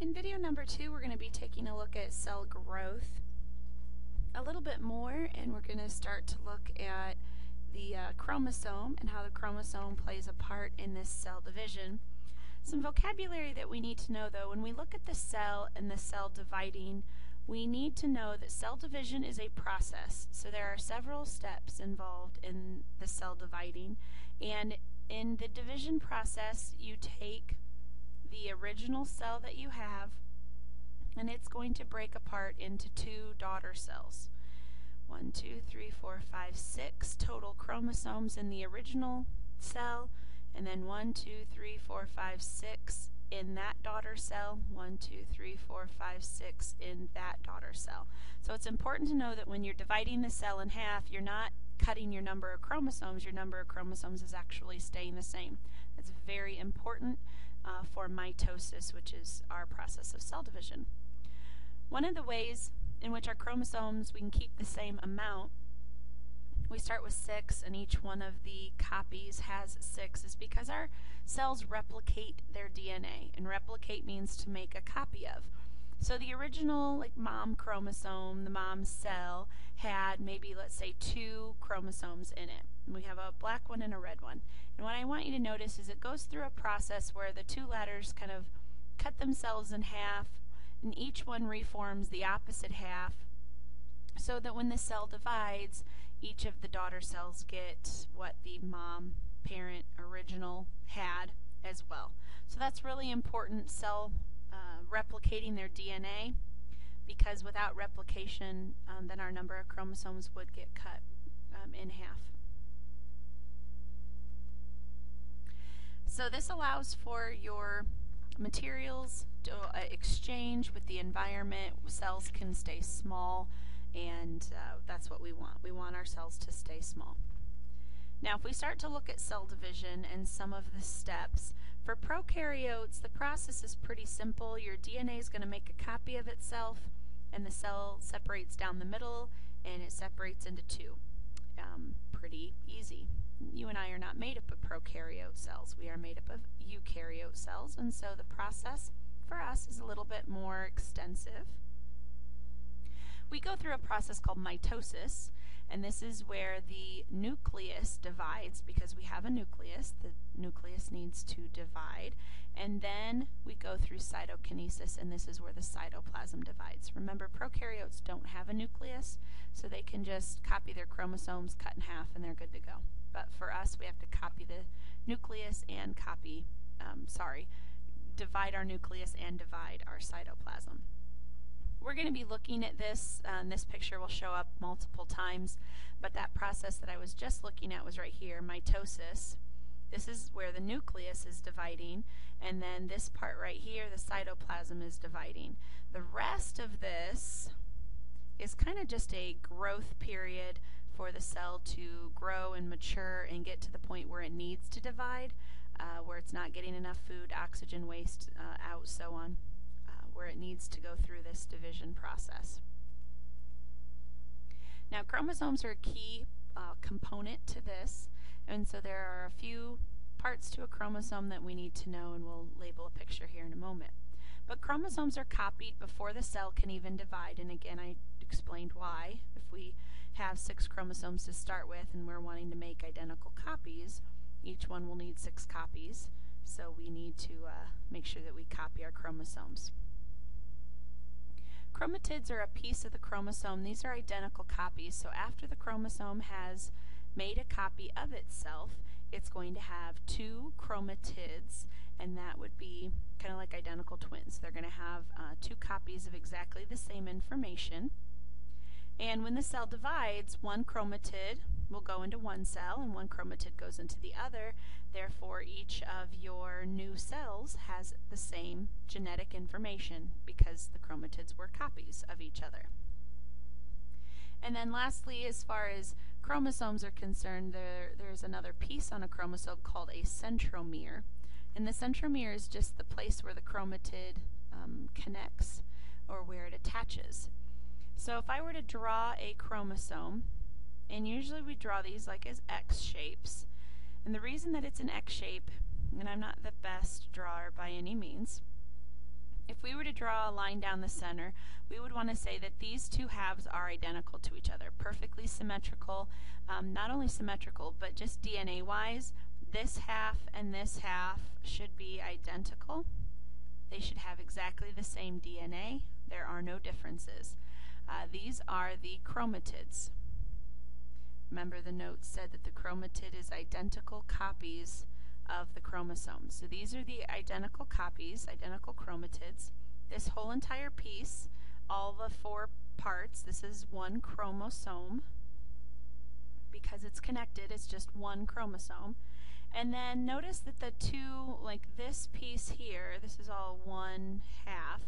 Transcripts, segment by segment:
In video number two, we're going to be taking a look at cell growth a little bit more, and we're going to start to look at the uh, chromosome and how the chromosome plays a part in this cell division. Some vocabulary that we need to know though, when we look at the cell and the cell dividing, we need to know that cell division is a process. So there are several steps involved in the cell dividing, and in the division process, you take the original cell that you have and it's going to break apart into two daughter cells. One, two, three, four, five, six total chromosomes in the original cell, and then one, two, three, four, five, six in that daughter cell, one, two, three, four, five, six in that daughter cell. So it's important to know that when you're dividing the cell in half, you're not cutting your number of chromosomes, your number of chromosomes is actually staying the same. That's very important uh, for mitosis, which is our process of cell division. One of the ways in which our chromosomes we can keep the same amount we start with six and each one of the copies has six is because our cells replicate their DNA and replicate means to make a copy of. So the original like mom chromosome, the mom cell had maybe let's say two chromosomes in it. We have a black one and a red one. And what I want you to notice is it goes through a process where the two ladders kind of cut themselves in half and each one reforms the opposite half so that when the cell divides, each of the daughter cells get what the mom parent original had as well. So that's really important cell uh, replicating their DNA because without replication um, then our number of chromosomes would get cut um, in half. So this allows for your materials to uh, exchange with the environment. Cells can stay small and uh, that's what we want. We want our cells to stay small. Now if we start to look at cell division and some of the steps, for prokaryotes the process is pretty simple. Your DNA is going to make a copy of itself and the cell separates down the middle and it separates into two. Um, pretty easy. Are not made up of prokaryote cells. We are made up of eukaryote cells and so the process for us is a little bit more extensive. We go through a process called mitosis, and this is where the nucleus divides because we have a nucleus. The nucleus needs to divide. And then we go through cytokinesis, and this is where the cytoplasm divides. Remember, prokaryotes don't have a nucleus, so they can just copy their chromosomes, cut in half, and they're good to go. But for us, we have to copy the nucleus and copy, um, sorry, divide our nucleus and divide our cytoplasm. We're going to be looking at this, uh, and this picture will show up multiple times, but that process that I was just looking at was right here, mitosis. This is where the nucleus is dividing, and then this part right here, the cytoplasm is dividing. The rest of this is kind of just a growth period for the cell to grow and mature and get to the point where it needs to divide, uh, where it's not getting enough food, oxygen waste uh, out, so on it needs to go through this division process. Now chromosomes are a key uh, component to this, and so there are a few parts to a chromosome that we need to know, and we'll label a picture here in a moment. But chromosomes are copied before the cell can even divide, and again I explained why. If we have six chromosomes to start with and we're wanting to make identical copies, each one will need six copies, so we need to uh, make sure that we copy our chromosomes. Chromatids are a piece of the chromosome. These are identical copies. So after the chromosome has made a copy of itself, it's going to have two chromatids, and that would be kind of like identical twins. They're going to have uh, two copies of exactly the same information. And when the cell divides, one chromatid will go into one cell and one chromatid goes into the other. Therefore, each of your new cells has the same genetic information because the chromatids were copies of each other. And then lastly, as far as chromosomes are concerned, there, there's another piece on a chromosome called a centromere. And the centromere is just the place where the chromatid um, connects or where it attaches. So if I were to draw a chromosome, and usually we draw these like as X shapes, and the reason that it's an X shape, and I'm not the best drawer by any means, if we were to draw a line down the center, we would want to say that these two halves are identical to each other, perfectly symmetrical. Um, not only symmetrical, but just DNA-wise, this half and this half should be identical. They should have exactly the same DNA. There are no differences. Uh, these are the chromatids. Remember the note said that the chromatid is identical copies of the chromosomes. So these are the identical copies, identical chromatids. This whole entire piece, all the four parts, this is one chromosome. Because it's connected, it's just one chromosome. And then notice that the two, like this piece here, this is all one half,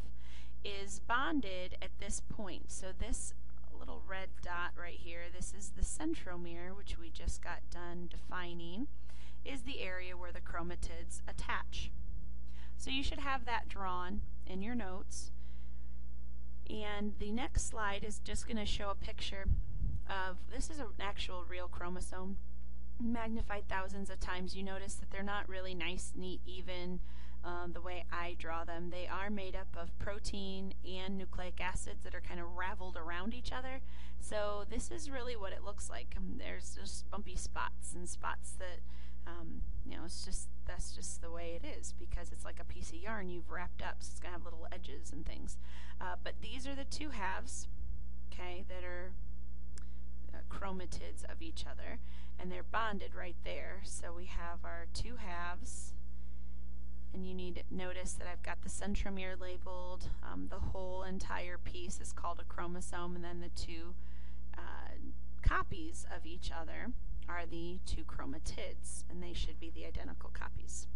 is bonded at this point. So this little red dot right here, this is the centromere, which we just got done defining, is the area where the chromatids attach. So you should have that drawn in your notes. And the next slide is just going to show a picture of, this is an actual real chromosome, magnified thousands of times. You notice that they're not really nice, neat, even, um, the way I draw them. They are made up of protein and nucleic acids that are kind of raveled around each other. So this is really what it looks like. Um, there's just bumpy spots and spots that, um, you know, it's just, that's just the way it is because it's like a piece of yarn you've wrapped up. So it's going to have little edges and things. Uh, but these are the two halves, okay, that are uh, chromatids of each other and they're bonded right there. So we have our two halves and you need to notice that I've got the centromere labeled. Um, the whole entire piece is called a chromosome, and then the two uh, copies of each other are the two chromatids, and they should be the identical copies.